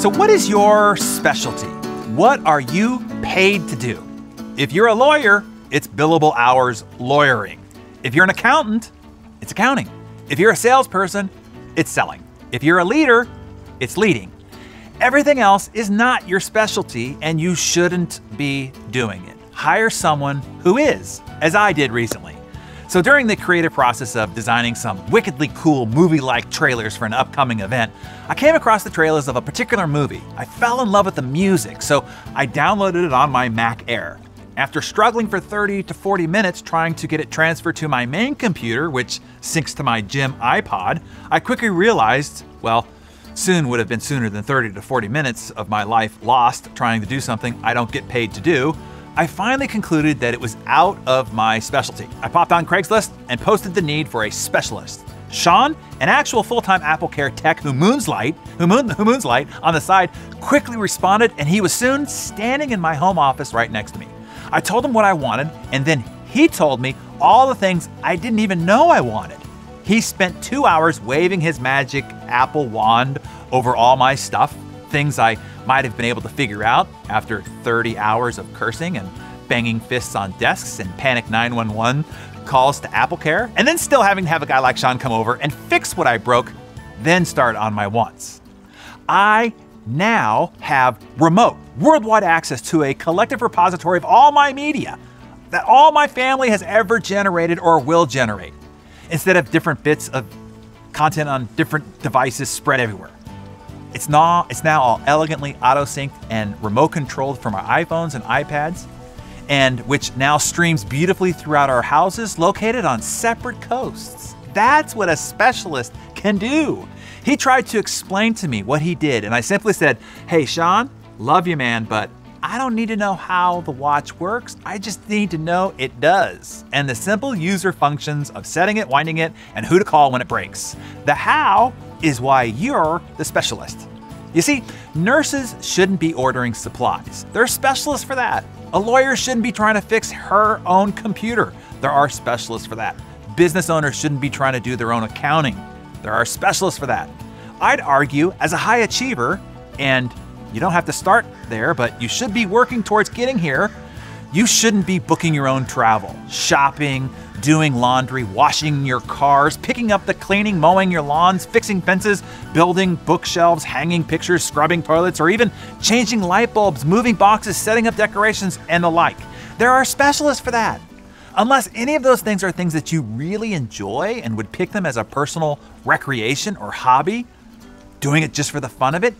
So, what is your specialty? What are you paid to do? If you're a lawyer, it's billable hours lawyering. If you're an accountant, it's accounting. If you're a salesperson, it's selling. If you're a leader, it's leading. Everything else is not your specialty, and you shouldn't be doing it. Hire someone who is, as I did recently. So, during the creative process of designing some wickedly cool movie like trailers for an upcoming event, I came across the trailers of a particular movie. I fell in love with the music, so I downloaded it on my Mac Air. After struggling for 30 to 40 minutes trying to get it transferred to my main computer, which syncs to my gym iPod, I quickly realized, well, soon would have been sooner than 30 to 40 minutes of my life lost trying to do something I don't get paid to do. I finally concluded that it was out of my specialty. I popped on Craigslist and posted the need for a specialist. Sean, an actual full-time Apple Care tech who moonslight, who, moon, who moonslight on the side, quickly responded, and he was soon standing in my home office right next to me. I told him what I wanted, and then he told me all the things I didn't even know I wanted. He spent two hours waving his magic Apple wand over all my stuff, things I might have been able to figure out after 30 hours of cursing and banging fists on desks and panic 911 calls to Apple Care, and then still having to have a guy like Sean come over and fix what I broke, then start on my wants. I now have remote, worldwide access to a collective repository of all my media that all my family has ever generated or will generate, instead of different bits of content on different devices spread everywhere. It's now, it's now all elegantly auto synced and remote controlled from our iPhones and iPads, and which now streams beautifully throughout our houses located on separate coasts. That's what a specialist can do. He tried to explain to me what he did, and I simply said, Hey, Sean, love you, man, but I don't need to know how the watch works. I just need to know it does. And the simple user functions of setting it, winding it, and who to call when it breaks. The how is why you're the specialist. You see, nurses shouldn't be ordering supplies. There are specialists for that. A lawyer shouldn't be trying to fix her own computer. There are specialists for that. Business owners shouldn't be trying to do their own accounting. There are specialists for that. I'd argue, as a high achiever, and you don't have to start there, but you should be working towards getting here, you shouldn't be booking your own travel, shopping, doing laundry, washing your cars, picking up the cleaning, mowing your lawns, fixing fences, building bookshelves, hanging pictures, scrubbing toilets, or even changing light bulbs, moving boxes, setting up decorations, and the like. There are specialists for that. Unless any of those things are things that you really enjoy and would pick them as a personal recreation or hobby, doing it just for the fun of it,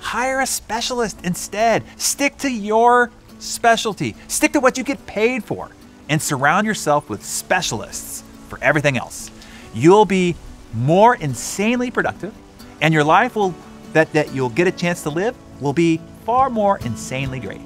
hire a specialist instead. Stick to your specialty, stick to what you get paid for, and surround yourself with specialists for everything else. You'll be more insanely productive, and your life will that, that you'll get a chance to live will be far more insanely great.